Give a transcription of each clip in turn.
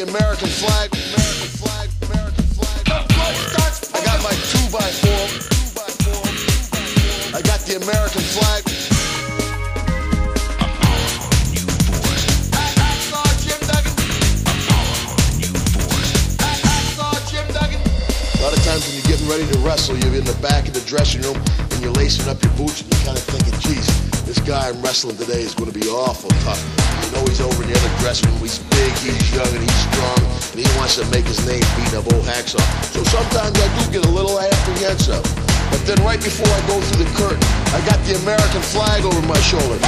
the American flag. American flag. American flag. I got my two by four. I got the American flag. A lot of times when you're getting ready to wrestle, you're in the back of the dressing room and you're lacing up your boots and you're kind of thinking, geez, this guy I'm wrestling today is going to be awful tough. You know he's over in the other dressing room. He's big, he's young, and he's strong, and he wants to make his name beating up old hacksaw. So sometimes I do get a little apprehensive. But then right before I go through the curtain, I got the American flag over my shoulder.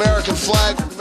American flag.